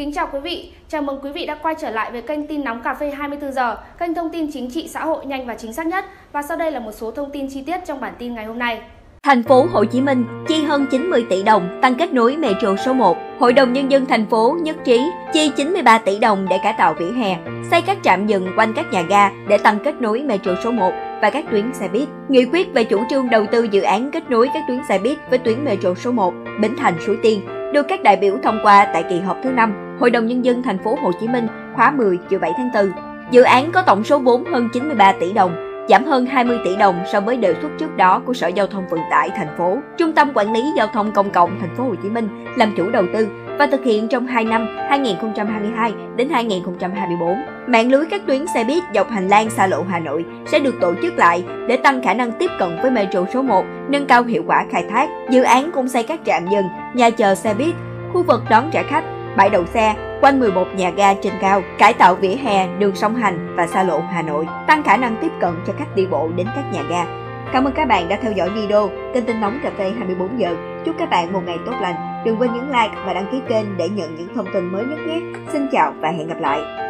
Kính chào quý vị, chào mừng quý vị đã quay trở lại với kênh tin nóng cà phê 24 giờ, kênh thông tin chính trị xã hội nhanh và chính xác nhất. Và sau đây là một số thông tin chi tiết trong bản tin ngày hôm nay. Thành phố Hồ Chí Minh chi hơn 90 tỷ đồng tăng kết nối metro số 1. Hội đồng nhân dân thành phố nhất trí chi 93 tỷ đồng để cải tạo vỉa hè, xây các trạm dừng quanh các nhà ga để tăng kết nối metro số 1 và các tuyến xe buýt. Nghị quyết về chủ trương đầu tư dự án kết nối các tuyến xe buýt với tuyến metro số 1 Bến Thành Suối Tiên được các đại biểu thông qua tại kỳ họp thứ 5 Hội đồng nhân dân thành phố Hồ Chí Minh khóa 10 chiều 7 tháng 4. Dự án có tổng số vốn hơn 93 tỷ đồng, giảm hơn 20 tỷ đồng so với đề xuất trước đó của Sở Giao thông Vận tải thành phố. Trung tâm Quản lý Giao thông Công cộng thành phố Hồ Chí Minh làm chủ đầu tư và thực hiện trong 2 năm 2022 đến 2024. Mạng lưới các tuyến xe buýt dọc hành lang xa lộ Hà Nội sẽ được tổ chức lại để tăng khả năng tiếp cận với metro số 1, nâng cao hiệu quả khai thác. Dự án cũng xây các trạm dừng, nhà chờ xe buýt, khu vực đón trả khách, bãi đậu xe, quanh 11 nhà ga trên cao, cải tạo vỉa hè, đường song hành và xa lộ Hà Nội, tăng khả năng tiếp cận cho khách đi bộ đến các nhà ga. Cảm ơn các bạn đã theo dõi video kênh tin nóng cà phê 24 giờ. Chúc các bạn một ngày tốt lành. Đừng quên nhấn like và đăng ký kênh để nhận những thông tin mới nhất nhé. Xin chào và hẹn gặp lại.